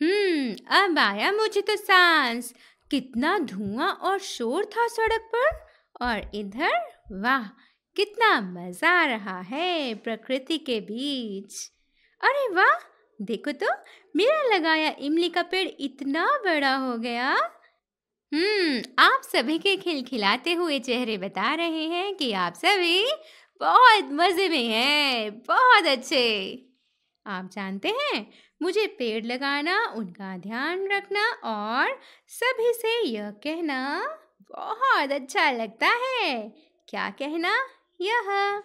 हम्म अब आया मुझे तो सांस। कितना धुआँ और शोर था सड़क पर। और इधर, वाह, कितना मज़ा आ रहा है प्रकृति के बीच। अरे वाह, देखो तो मेरा लगाया इमली का पेड़ इतना बड़ा हो गया। हम्म आप सभी के खिलखिलाते हुए चेहरे बता रहे हैं कि आप सभी बहुत मज़े में हैं, बहुत अच्छे। आप जानते हैं मुझे पेड़ लगाना, उनका ध्यान रखना और सभी से यह कहना, बहुत अच्छा लगता है। क्या कहना? यह,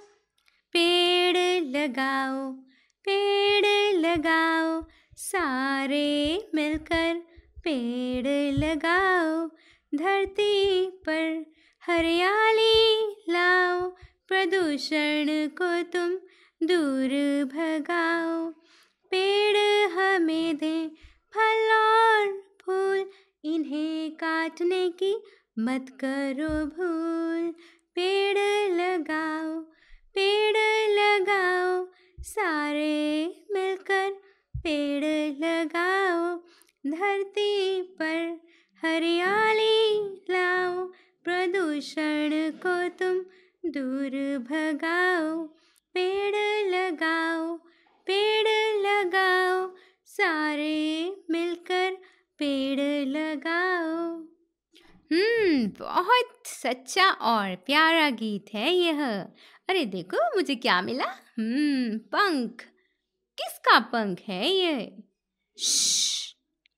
पेड़ लगाओ पेड़ लगाओ, सारे मिलकर पेड़ लगाओ, धरती पर हरियाली लाओ, प्रदूषण को तुम दूर भगाओ। पेड़ हमें दे, फल और फूल। इन्हें काटने की मत करो भूल। पेड़ लगाओ पेड़ लगाओ, सारे मिलकर पेड़ लगाओ। धरती पर हरियाली लाओ, प्रदूषण को तुम दूर भगाओ। सारे मिलकर पेड़ लगाओ। हम्म बहुत सच्चा और प्यारा गीत है यह। अरे देखो, मुझे क्या मिला? हम्म पंख। किसका पंख है ये?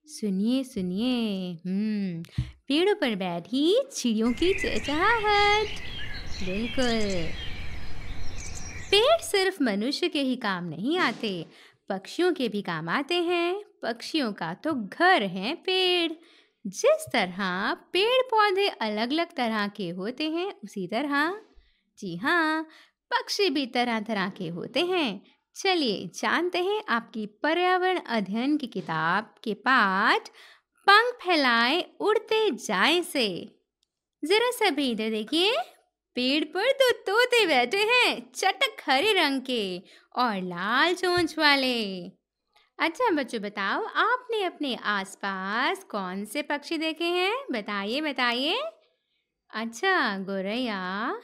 सुनिए सुनिए। हम्म पेड़ों पर बैठी चिड़ियों की चहचहाहट। बिल्कुल। पेड़ सिर्फ़ मनुष्य के ही काम नहीं आते पक्षियों के भी काम आते हैं। पक्षियों का तो घर है पेड़। जिस तरह पेड़ पौधे अलग अलग तरह के होते हैं, उसी तरह। जी हाँ पक्षी भी तरह तरह के होते हैं। चलिए जानते हैं आपकी पर्यावरण अध्ययन की किताब के पाठ, पंख फैलाए उड़ते जाए से। जरा सभी इधर देखिए। पेड़ पर तो तोते बैठे हैं, चटक हरे रंग के और लाल चोंच वाले। अच्छा बच्चों बताओ, आपने अपने आसपास कौन से पक्षी देखे हैं? बताइए बताइए। अच्छा गोरैया,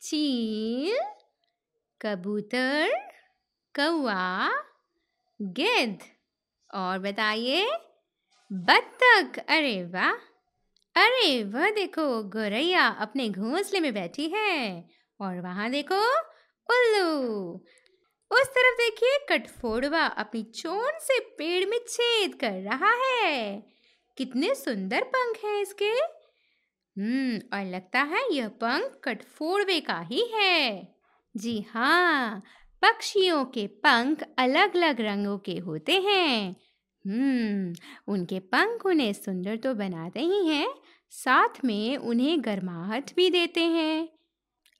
चील, कबूतर कौआ गिद्ध और बताइए, बत्तख। अरे वाह! अरे, वह देखो, गोरैया अपने घोंसले में बैठी है। और वहाँ देखो, उल्लू। उस तरफ़ देखिए कटफोड़वा अपनी चोन से पेड़ में छेद कर रहा है। कितने सुंदर पंख हैं इसके। हम्म और लगता है यह पंख कटफोड़वे का ही है। जी हाँ पक्षियों के पंख अलग अलग रंगों के होते हैं। हम्म उनके पंख उन्हें सुंदर तो बनाते ही हैं, साथ में उन्हें गर्माहट भी देते हैं।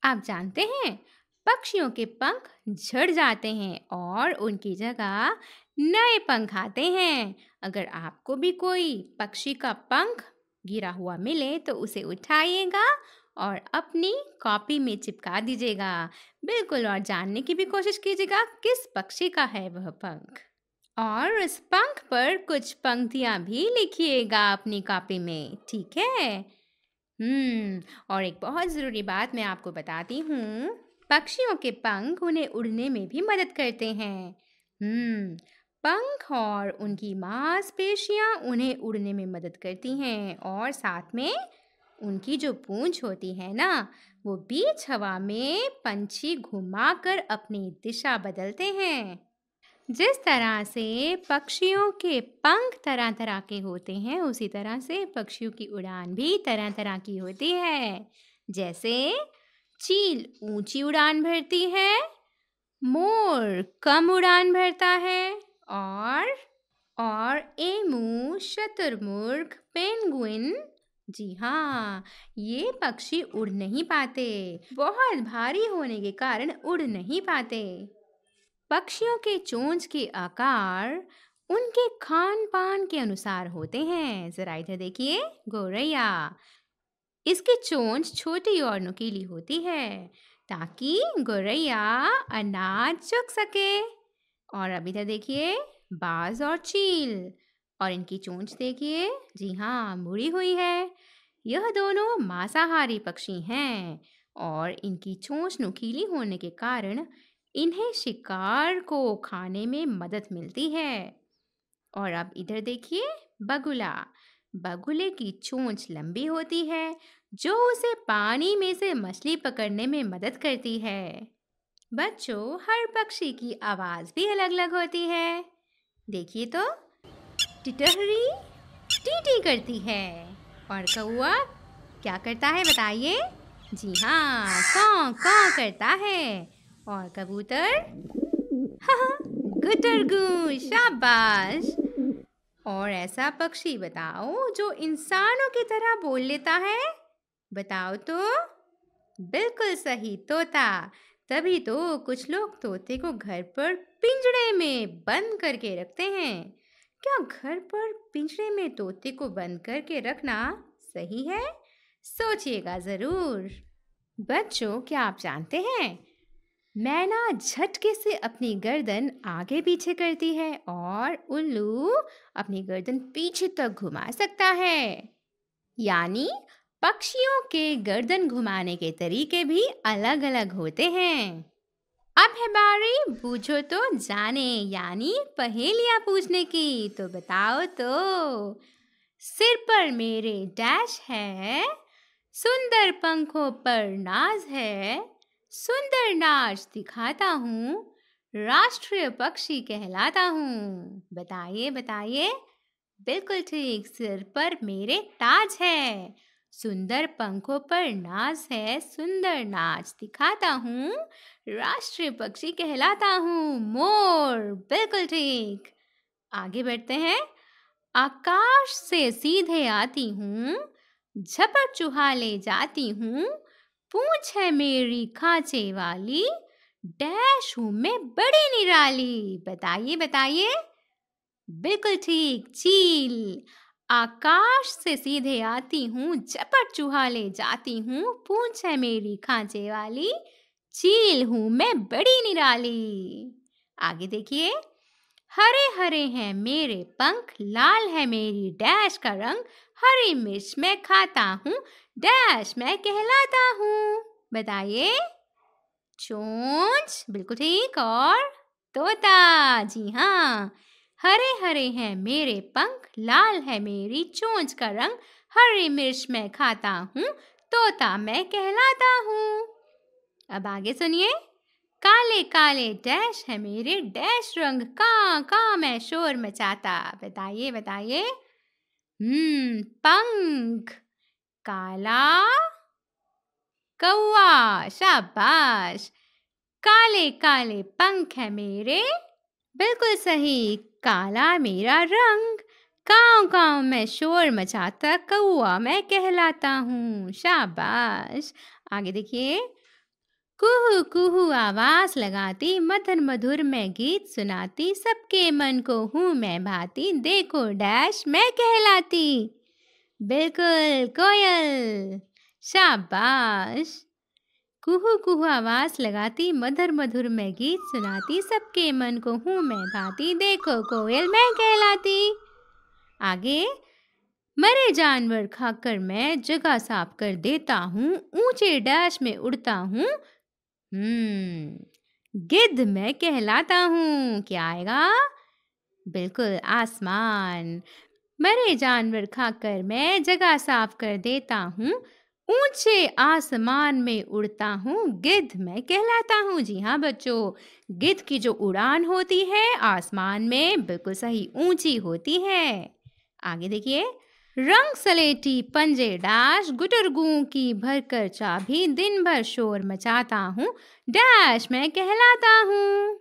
आप जानते हैं, पक्षियों के पंख झड़ जाते हैं और उनकी जगह नए पंख आते हैं। अगर आपको भी कोई पक्षी का पंख गिरा हुआ मिले तो उसे उठाइएगा और अपनी कॉपी में चिपका दीजिएगा। बिल्कुल, और जानने की भी कोशिश कीजिएगा, किस पक्षी का है वह पंख। और उस पंख पर कुछ पंक्तियाँ भी लिखिएगा अपनी कॉपी में, ठीक है? हम्म और एक बहुत ज़रूरी बात मैं आपको बताती हूँ, पक्षियों के पंख उन्हें उड़ने में भी मदद करते हैं। हम्म पंख और उनकी मांसपेशियाँ उन्हें उड़ने में मदद करती हैं और साथ में उनकी जो पूंछ होती है ना, वो बीच हवा में पंछी घुमाकर अपनी दिशा बदलते हैं। जिस तरह से पक्षियों के पंख तरह तरह के होते हैं, उसी तरह से पक्षियों की उड़ान भी तरह तरह की होती है। जैसे, चील ऊँची उड़ान भरती है, मोर कम उड़ान भरता है और और एमू शतुरमुर्ग पेंगुइन। जी हाँ ये पक्षी उड़ नहीं पाते। बहुत भारी होने के कारण उड़ नहीं पाते। पक्षियों के चोंच के आकार उनके खान पान के अनुसार होते हैं। जरा इधर देखिए, गोरैया। इसकी चोंच छोटी और नुकीली होती है, ताकि गोरैया अनाज चुग सके। और अब इधर देखिए, बाज और चील। और इनकी चोंच देखिए, जी हाँ मुड़ी हुई है। यह दोनों मांसाहारी पक्षी हैं और इनकी चोंच नुकीली होने के कारण इन्हें शिकार को खाने में मदद मिलती है। और अब इधर देखिए, बगुला। बगुले की चोंच लंबी होती है, जो उसे पानी में से मछली पकड़ने में मदद करती है। बच्चों, हर पक्षी की आवाज़ भी अलग अलग होती है। देखिए तो टिटहरी टीटी करती है। और कौआ क्या करता है बताइए? जी हाँ कौ कौ करता है। और कबूतर? गुटरगू शाबाश। और ऐसा पक्षी बताओ जो इंसानों की तरह बोल लेता है। बताओ तो। बिल्कुल सही, तोता। तभी तो कुछ लोग तोते को घर पर पिंजड़े में बंद करके रखते हैं। क्या घर पर पिंजड़े में तोते को बंद करके रखना सही है? सोचिएगा ज़रूर। बच्चों, क्या आप जानते हैं मैना झटके से अपनी गर्दन आगे पीछे करती है और उल्लू अपनी गर्दन पीछे तक घुमा सकता है। यानी पक्षियों के गर्दन घुमाने के तरीके भी अलग अलग होते हैं। अब है बारी पूछो तो जाने, यानी पहेलियाँ पूछने की। तो बताओ तो सिर पर मेरे डैश है, सुंदर पंखों पर नाज है सुंदर नाच दिखाता हूँ, राष्ट्रीय पक्षी कहलाता हूँ। बताइए बताइए, बिल्कुल ठीक, सिर पर मेरे ताज है। सुंदर पंखों पर नाच है, सुंदर नाच दिखाता हूँ, राष्ट्रीय पक्षी कहलाता हूँ, मोर, बिल्कुल ठीक। आगे बढ़ते हैं, आकाश से सीधे आती हूँ, झपट चुहा ले जाती हूँ पूछ है मेरी खांचे वाली। डैश हूँ मैं बड़ी निराली। बताइए बताइए। बिल्कुल ठीक, चील। आकाश से सीधे आती हूँ, झपट चूहा ले जाती हूँ। पूछ है मेरी खांचे वाली। चील हूँ मैं बड़ी निराली। आगे देखिए। हरे हरे हैं मेरे पंख, लाल है मेरी डैश का रंग। हरी मिर्च मैं खाता हूँ, डैश मैं कहलाता हूँ। बताइए? चोंच, बिल्कुल ठीक। और? तोता, जी हाँ। हरे हरे हैं मेरे पंख, लाल है मेरी चोंच का रंग। हरी मिर्च मैं खाता हूँ, तोता मैं कहलाता हूँ। अब आगे सुनिए। काले काले डैश है मेरे, डैश रंग का का मैं शोर मचाता। बताइए बताइए। हम्म पंख। काला। कौआ शाबाश। काले काले पंख है मेरे। बिल्कुल सही। काला मेरा रंग। गाँव गाँव में शोर मचाता कौआ मैं कहलाता हूँ। शाबाश। आगे देखिए। कुहू कुहू आवाज़ लगाती मधुर मधुर में गीत सुनाती, सबके मन को हूँ मैं भाती, देखो डैश मैं कहलाती। बिल्कुल कोयल, शाबाश। कुहू कुहू आवाज़ लगाती, मधुर मधुर में गीत सुनाती, सबके मन को हूँ मैं भाती, देखो कोयल मैं कहलाती। आगे, मरे जानवर खाकर मैं जगह साफ़ कर देता हूँ, ऊँचे डैश में उड़ता हूँ हम्म गिद्ध मैं कहलाता हूँ। क्या आएगा? बिल्कुल, आसमान। मरे जानवर खाकर मैं जगह साफ़ कर देता हूँ। ऊँचे आसमान में उड़ता हूँ। गिद्ध मैं कहलाता हूँ। जी हाँ बच्चों, गिद्ध की जो उड़ान होती है, आसमान में बिल्कुल सही ऊँची होती है। आगे देखिए। रंग सलेटी पंजे डैश गुटरगू की भरकर चाबी दिन भर शोर मचाता हूँ। डैश मैं कहलाता हूँ।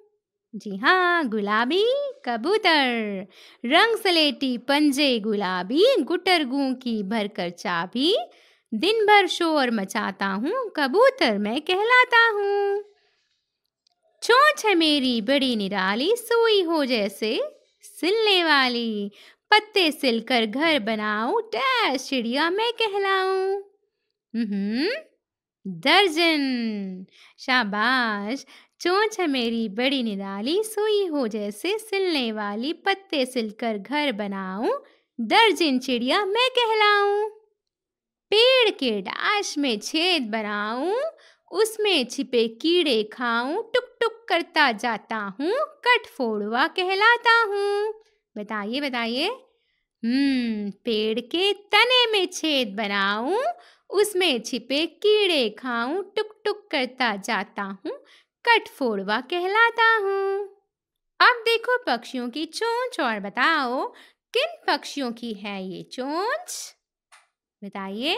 जी हाँ गुलाबी कबूतर। रंग सलेटी पंजे गुलाबी गुटरगू की भरकर चाबी दिन भर शोर मचाता हूँ। कबूतर मैं कहलाता हूँ। चोंच है मेरी बड़ी निराली, सोई हो जैसे सिलने वाली। पत्ते सिलकर घर बनाऊँ डैश चिड़िया मैं कहलाऊं। दर्जन, शाबाश। चोंच मेरी, बड़ी निराली, सुई हो जैसे सिलने वाली। पत्ते सिलकर घर बनाऊँ, दर्जन चिड़िया मैं कहलाऊं। पेड़ के डाश में छेद बनाऊँ, उसमें छिपे कीड़े खाऊं। टुक टुक करता जाता हूँ कट फोड़वा कहलाता हूँ। बताइए बताइए। हम्म पेड़ के तने में छेद बनाऊँ, उसमें छिपे कीड़े खाऊं टुक टुक करता जाता हूँ कट फोड़वा कहलाता हूँ। अब देखो पक्षियों की चोंच और बताओ, किन पक्षियों की है ये चोंच? बताइए।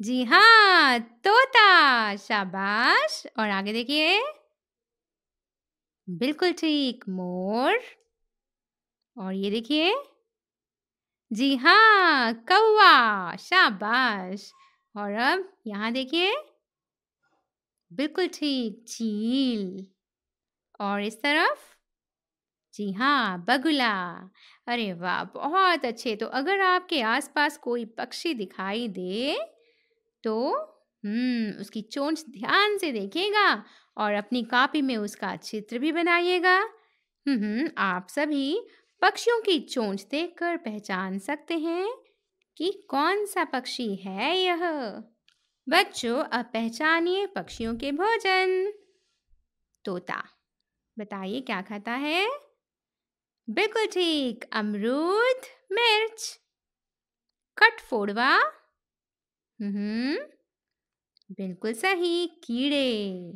जी हाँ तोता, शाबाश। और आगे देखिए। बिल्कुल ठीक, मोर। और ये देखिए। जी हाँ कौवा, शाबाश। और अब यहाँ देखिए। बिल्कुल ठीक चील और इस तरफ़? जी हाँ बगुला। अरे वाह, बहुत अच्छे। तो अगर आपके आसपास कोई पक्षी दिखाई दे तो हम्म उसकी चोंच ध्यान से देखिएगा और अपनी कॉपी में उसका चित्र भी बनाइएगा। हम्म आप सभी पक्षियों की चोंच देखकर पहचान सकते हैं कि कौन सा पक्षी है यह। बच्चों, अब पहचानिए पक्षियों के भोजन। तोता, बताइए क्या खाता है? बिल्कुल ठीक, अमरूद, मिर्च। कटफोड़वा हम्म बिल्कुल सही, कीड़े।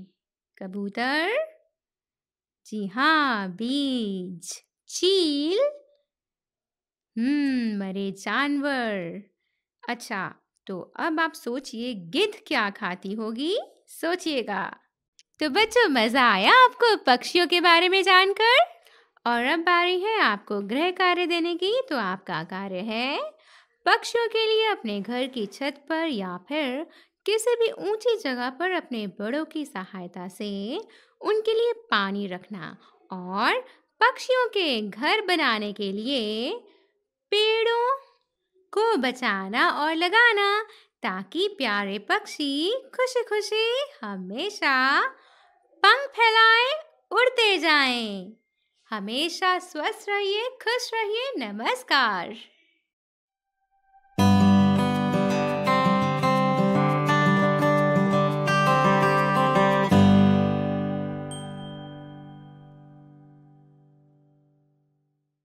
कबूतर। जी हाँ बीज। चील? हम्म मरे जानवर। अच्छा तो अब आप सोचिए, गिद्ध क्या खाती होगी? सोचिएगा। तो बच्चों, मज़ा आया आपको पक्षियों के बारे में जानकर? और अब बारी है आपको गृह कार्य देने की तो आपका कार्य है पक्षियों के लिए अपने घर की छत पर या फिर किसी भी ऊँची जगह पर अपने बड़ों की सहायता से उनके लिए पानी रखना और पक्षियों के घर बनाने के लिए पेड़ों को बचाना और लगाना, ताकि प्यारे पक्षी खुशी खुशी हमेशा पंख फैलाए, उड़ते जाएँ। हमेशा स्वस्थ रहिए, खुश रहिए नमस्कार